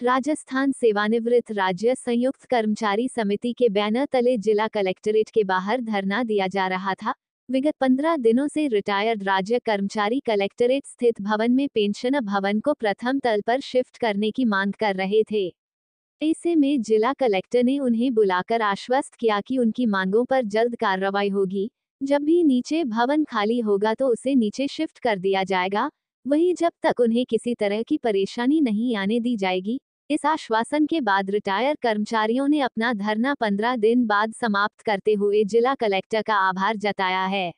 राजस्थान सेवानिवृत्त राज्य संयुक्त कर्मचारी समिति के बैनर तले जिला कलेक्ट्रेट के बाहर धरना दिया जा रहा था। विगत पंद्रह दिनों से रिटायर्ड राज्य कर्मचारी कलेक्ट्रेट स्थित भवन में पेंशन भवन को प्रथम तल पर शिफ्ट करने की मांग कर रहे थे। ऐसे में जिला कलेक्टर ने उन्हें बुलाकर आश्वस्त किया कि उनकी मांगों पर जल्द कार्रवाई होगी। जब भी नीचे भवन खाली होगा तो उसे नीचे शिफ्ट कर दिया जाएगा। वहीं जब तक उन्हें किसी तरह की परेशानी नहीं आने दी जाएगी इस आश्वासन के बाद रिटायर कर्मचारियों ने अपना धरना पंद्रह दिन बाद समाप्त करते हुए जिला कलेक्टर का आभार जताया है।